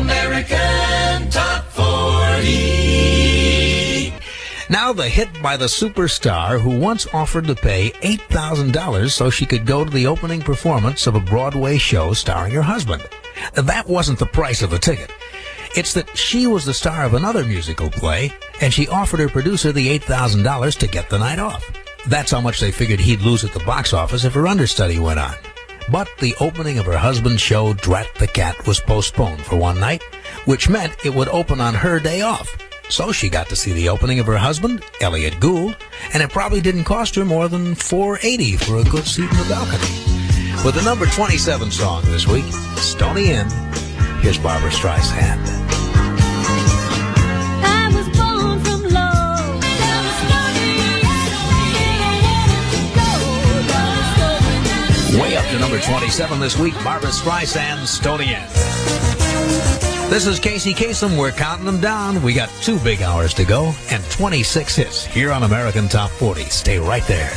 American Top 40. Now the hit by the superstar who once offered to pay $8,000 so she could go to the opening performance of a Broadway show starring her husband. That wasn't the price of the ticket. It's that she was the star of another musical play, and she offered her producer the $8,000 to get the night off. That's how much they figured he'd lose at the box office if her understudy went on. But the opening of her husband's show, Drat the Cat, was postponed for one night, which meant it would open on her day off. So she got to see the opening of her husband, Elliot Gould, and it probably didn't cost her more than 480 for a good seat in the balcony. With the number 27 song this week, Stoney End, here's Barbra Streisand. Way up to number 27 this week, Barbra Streisand, Stoney End. This is Casey Kasem. We're counting them down. We got two big hours to go and 26 hits here on American Top 40. Stay right there.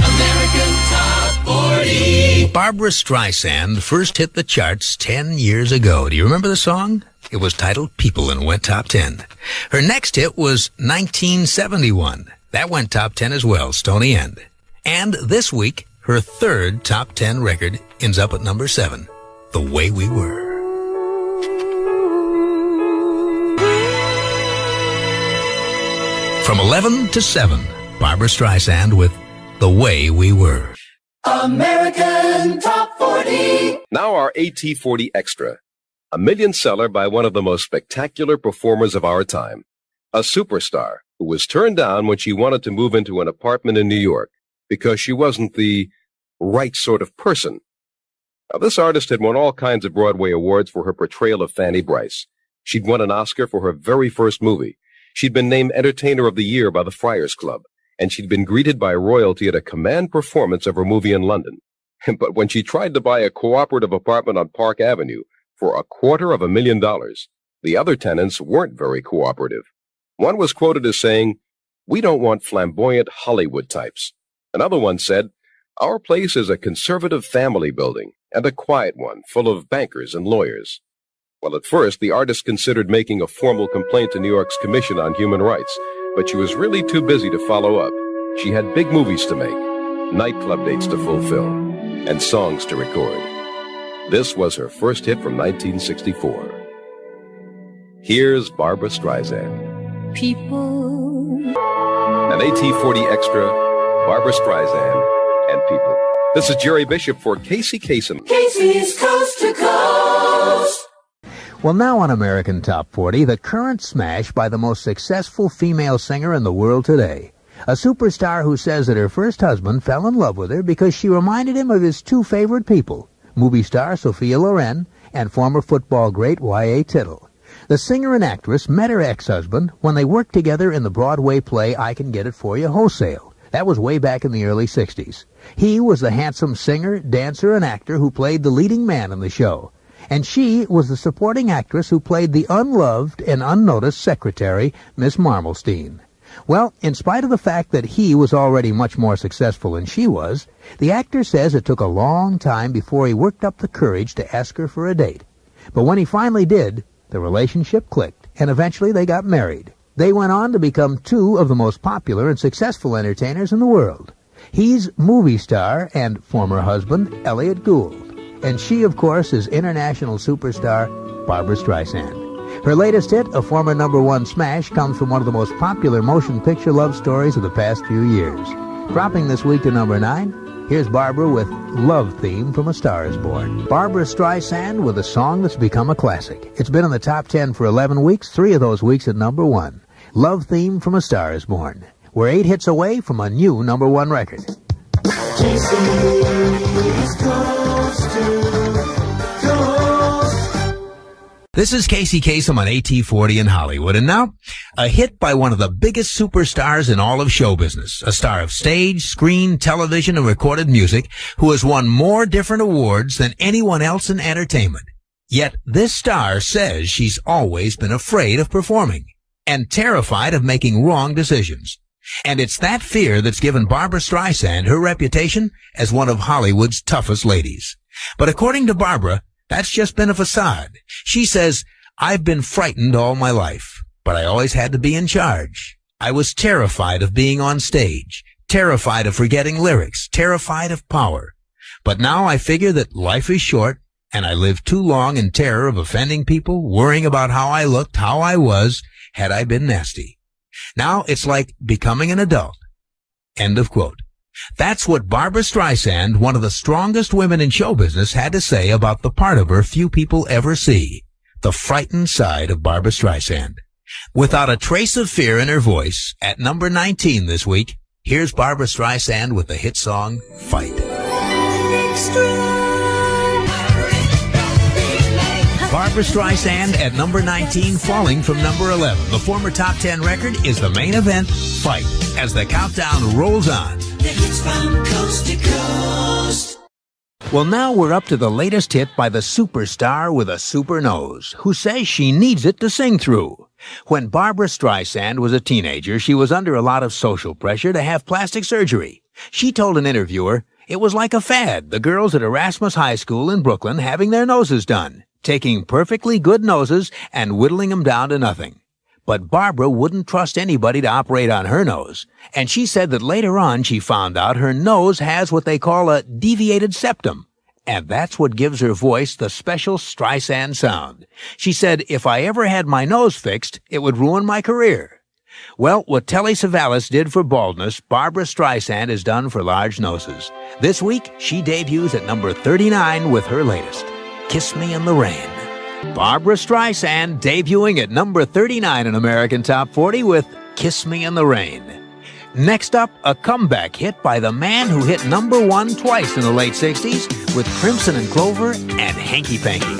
American Top 40. Barbra Streisand first hit the charts 10 years ago. Do you remember the song? It was titled People and went top 10. Her next hit was 1971. That went top 10 as well, Stoney End. And this week, her third top 10 record ends up at number 7, The Way We Were. From 11 to 7, Barbra Streisand with The Way We Were. American Top 40. Now our AT40 Extra, a million seller by one of the most spectacular performers of our time, a superstar who was turned down when she wanted to move into an apartment in New York because she wasn't the right sort of person. Now, this artist had won all kinds of Broadway awards for her portrayal of Fanny Brice. She'd won an Oscar for her very first movie. She'd been named Entertainer of the Year by the Friars Club, and she'd been greeted by royalty at a command performance of her movie in London. But when she tried to buy a cooperative apartment on Park Avenue for a quarter of a million dollars, the other tenants weren't very cooperative. One was quoted as saying, We don't want flamboyant Hollywood types. Another one said, Our place is a conservative family building and a quiet one full of bankers and lawyers. Well, at first, the artist considered making a formal complaint to New York's Commission on Human Rights, but she was really too busy to follow up. She had big movies to make, nightclub dates to fulfill, and songs to record. This was her first hit from 1964. Here's Barbra Streisand. People. An AT40 Extra, Barbra Streisand, and People. This is Jerry Bishop for Casey Kasem. Casey's Coast to Coast. Well, now on American Top 40, the current smash by the most successful female singer in the world today. A superstar who says that her first husband fell in love with her because she reminded him of his two favorite people, movie star Sophia Loren and former football great Y.A. Tittle. The singer and actress met her ex-husband when they worked together in the Broadway play I Can Get It For You Wholesale. That was way back in the early 60s. He was the handsome singer, dancer, and actor who played the leading man in the show. And she was the supporting actress who played the unloved and unnoticed secretary, Miss Marmelstein. Well, in spite of the fact that he was already much more successful than she was, the actor says it took a long time before he worked up the courage to ask her for a date. But when he finally did, the relationship clicked, and eventually they got married. They went on to become two of the most popular and successful entertainers in the world. He's movie star and former husband, Elliot Gould. And she, of course, is international superstar Barbra Streisand. Her latest hit, a former number one smash, comes from one of the most popular motion picture love stories of the past few years. Dropping this week to number nine, here's Barbra with Love Theme from A Star is Born. Barbra Streisand with a song that's become a classic. It's been in the top 10 for 11 weeks, three of those weeks at number one. Love Theme from A Star is Born. We're eight hits away from a new number one record. This is Casey Kasem on AT40 in Hollywood. And now, a hit by one of the biggest superstars in all of show business. A star of stage, screen, television, and recorded music who has won more different awards than anyone else in entertainment. Yet this star says she's always been afraid of performing and terrified of making wrong decisions. And it's that fear that's given Barbra Streisand her reputation as one of Hollywood's toughest ladies. But according to Barbra, that's just been a facade. She says, I've been frightened all my life, but I always had to be in charge. I was terrified of being on stage, terrified of forgetting lyrics, terrified of power. But now I figure that life is short and I lived too long in terror of offending people, worrying about how I looked, how I was, had I been nasty. Now it's like becoming an adult. End of quote. That's what Barbra Streisand, one of the strongest women in show business, had to say about the part of her few people ever see. The frightened side of Barbra Streisand. Without a trace of fear in her voice, at number 19 this week, here's Barbra Streisand with the hit song, Fight. Barbra Streisand at number 19, falling from number 11. The former top 10 record is the main event, Fight, as the countdown rolls on. Coast coast. Well, now we're up to the latest hit by the superstar with a super nose, who says she needs it to sing through. When Barbra Streisand was a teenager, she was under a lot of social pressure to have plastic surgery. She told an interviewer, it was like a fad, the girls at Erasmus High School in Brooklyn having their noses done taking perfectly good noses and whittling them down to nothing. But Barbra wouldn't trust anybody to operate on her nose, and she said that later on she found out her nose has what they call a deviated septum, and that's what gives her voice the special Streisand sound. She said, if I ever had my nose fixed, it would ruin my career. Well, what Telly Savalas did for baldness, Barbra Streisand has done for large noses. This week, she debuts at number 39 with her latest. Kiss Me in the Rain. Barbra Streisand debuting at number 39 in American Top 40 with Kiss Me in the Rain. Next up, a comeback hit by the man who hit number one twice in the late 60s with Crimson and Clover and Hanky Panky.